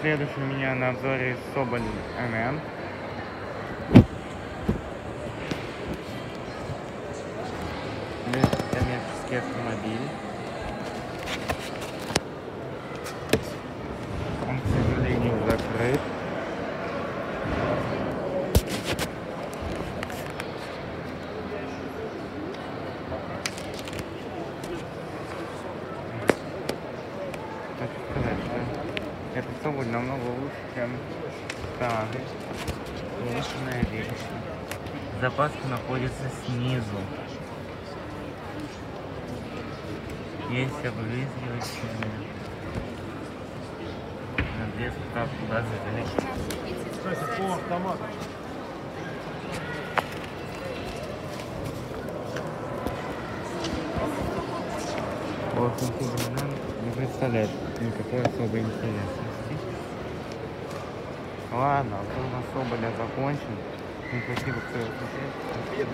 следующий у меня на обзоре Соболь МН. коммерческий автомобиль. Он, к сожалению, закрыт. Этот Соболь намного лучше, чем старый. Улучшенная версия. Запаска находится снизу. Есть облизывающие. Надеюсь, как туда залезть. Кстати, по автомату. Вот интеллигент не представляет никакой особой интересности. Ладно, обзор на Соболя закончен. Ну, спасибо, кто смотрел.